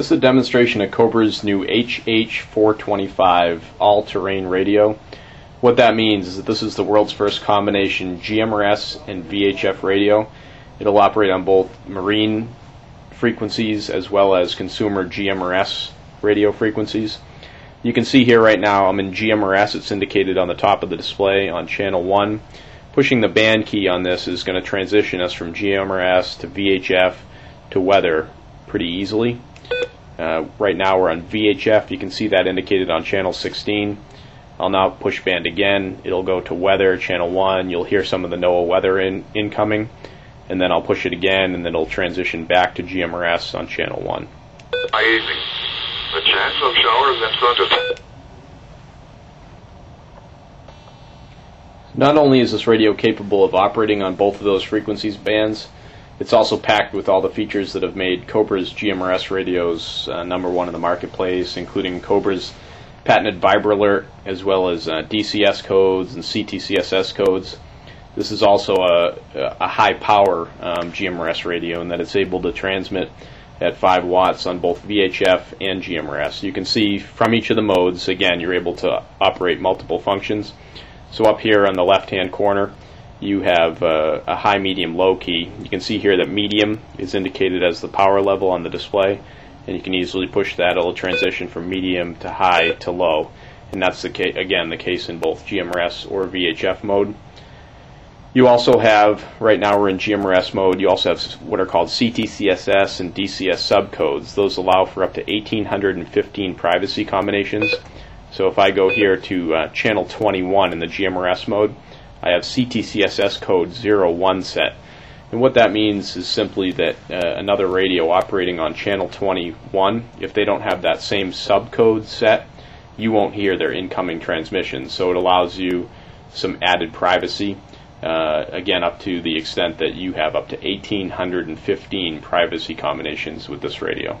This is a demonstration of Cobra's new HH425 all-terrain radio. What that means is that this is the world's first combination GMRS and VHF radio. It'll operate on both marine frequencies as well as consumer GMRS radio frequencies. You can see here right now I'm in GMRS. It's indicated on the top of the display on channel 1. Pushing the band key on this is going to transition us from GMRS to VHF to weather pretty easily. Uh, right now we're on VHF. You can see that indicated on channel 16. I'll now push band again. It'll go to weather, channel 1. You'll hear some of the NOAA weather in, incoming. And then I'll push it again, and then it'll transition back to GMRS on channel 1. Amazing. The chance of showers in front of... Not only is this radio capable of operating on both of those frequencies bands, it's also packed with all the features that have made Cobra's GMRS radios uh, number one in the marketplace, including Cobra's patented VibraAlert, as well as uh, DCS codes and CTCSS codes. This is also a, a high power um, GMRS radio in that it's able to transmit at 5 watts on both VHF and GMRS. You can see from each of the modes, again, you're able to operate multiple functions. So up here on the left hand corner, you have uh, a high, medium, low key. You can see here that medium is indicated as the power level on the display, and you can easily push that. It'll transition from medium to high to low, and that's the ca- again the case in both GMRS or VHF mode. You also have, right now we're in GMRS mode, you also have what are called CTCSS and DCS subcodes. Those allow for up to 1815 privacy combinations. So if I go here to uh, channel 21 in the GMRS mode, I have CTCSS code 01 set. And what that means is simply that uh, another radio operating on channel 21, if they don't have that same subcode set, you won't hear their incoming transmission. So it allows you some added privacy. Uh, again, up to the extent that you have up to 1,815 privacy combinations with this radio.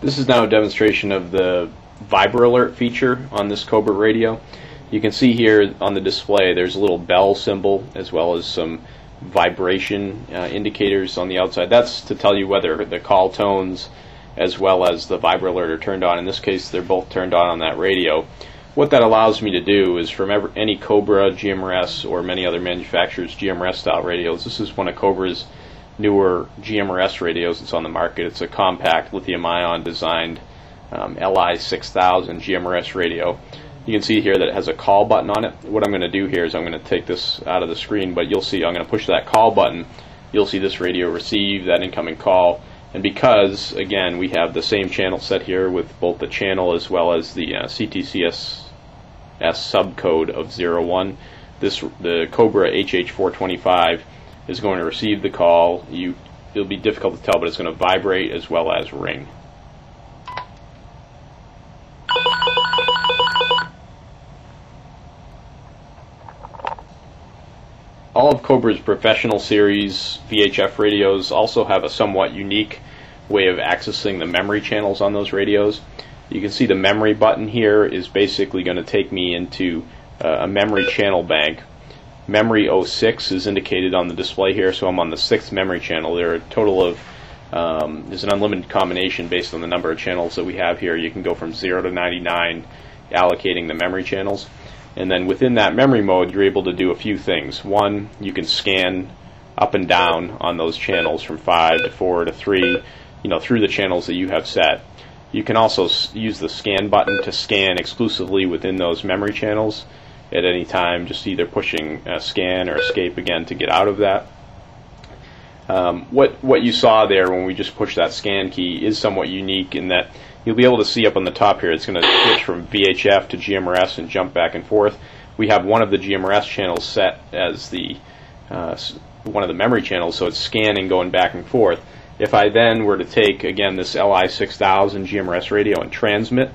This is now a demonstration of the VibraAlert feature on this Cobra radio. You can see here on the display there's a little bell symbol as well as some vibration uh, indicators on the outside. That's to tell you whether the call tones as well as the VibraAlert are turned on. In this case, they're both turned on on that radio. What that allows me to do is from every, any Cobra, GMRS, or many other manufacturers' GMRS style radios, this is one of Cobra's newer GMRS radios that's on the market. It's a compact lithium ion designed um, LI6000 GMRS radio. You can see here that it has a call button on it. What I'm going to do here is I'm going to take this out of the screen, but you'll see I'm going to push that call button. You'll see this radio receive that incoming call. And because, again, we have the same channel set here with both the channel as well as the uh, CTCS subcode of 01, this the Cobra HH425 is going to receive the call. You, it'll be difficult to tell, but it's going to vibrate as well as ring. Cobra's professional series VHF radios also have a somewhat unique way of accessing the memory channels on those radios. You can see the memory button here is basically going to take me into uh, a memory channel bank. Memory 06 is indicated on the display here, so I'm on the sixth memory channel. There are a total of um, there's an unlimited combination based on the number of channels that we have here. You can go from 0 to 99 allocating the memory channels. And then within that memory mode, you're able to do a few things. One, you can scan up and down on those channels from 5 to 4 to 3, you know, through the channels that you have set. You can also use the scan button to scan exclusively within those memory channels at any time, just either pushing scan or escape again to get out of that. Um, what what you saw there when we just pushed that scan key is somewhat unique in that you'll be able to see up on the top here. It's going to switch from VHF to GMRS and jump back and forth. We have one of the GMRS channels set as the uh, one of the memory channels, so it's scanning going back and forth. If I then were to take again this LI6000 GMRS radio and transmit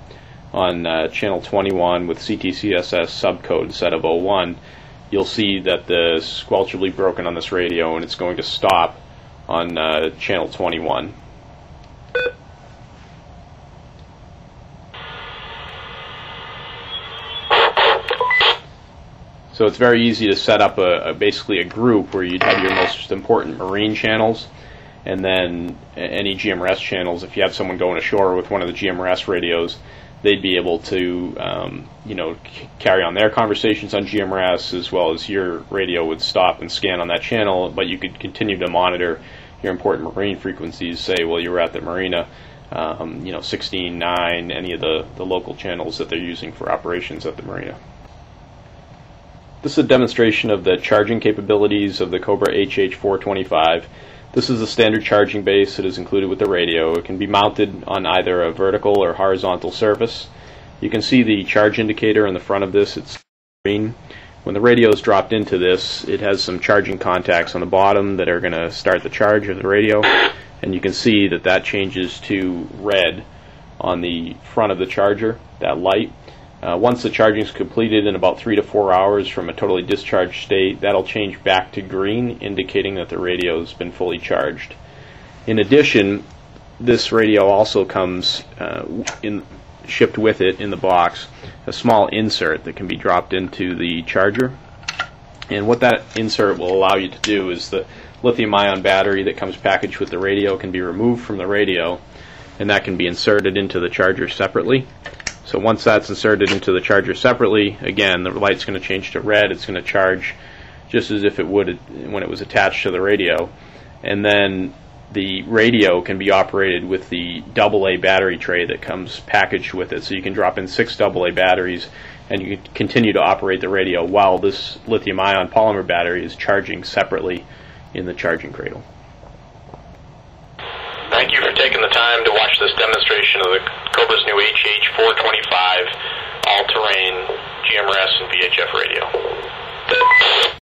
on uh, channel 21 with CTCSS subcode set of 01, you'll see that the squelch will be broken on this radio and it's going to stop on uh, channel 21. So it's very easy to set up a, a, basically a group where you'd have your most important marine channels and then any GMRS channels. If you have someone going ashore with one of the GMRS radios, they'd be able to, um, you know, c- carry on their conversations on GMRS as well as your radio would stop and scan on that channel, but you could continue to monitor your important marine frequencies, say while you were at the marina, um, you know, 16, 9, any of the, the local channels that they're using for operations at the marina. This is a demonstration of the charging capabilities of the Cobra HH425. This is a standard charging base that is included with the radio. It can be mounted on either a vertical or horizontal surface. You can see the charge indicator in the front of this. It's green. When the radio is dropped into this, it has some charging contacts on the bottom that are going to start the charge of the radio. And you can see that that changes to red on the front of the charger, that light. Uh, once the charging is completed in about three to four hours from a totally discharged state, that'll change back to green, indicating that the radio has been fully charged. In addition, this radio also comes uh, in shipped with it in the box a small insert that can be dropped into the charger. And what that insert will allow you to do is the lithium ion battery that comes packaged with the radio can be removed from the radio and that can be inserted into the charger separately. So once that's inserted into the charger separately, again, the light's going to change to red. It's going to charge just as if it would when it was attached to the radio. And then the radio can be operated with the AA battery tray that comes packaged with it. So you can drop in six AA batteries and you can continue to operate the radio while this lithium ion polymer battery is charging separately in the charging cradle. Thank you for taking the time to watch this demonstration of the Cobra's new HH425 all-terrain GMRS and VHF radio.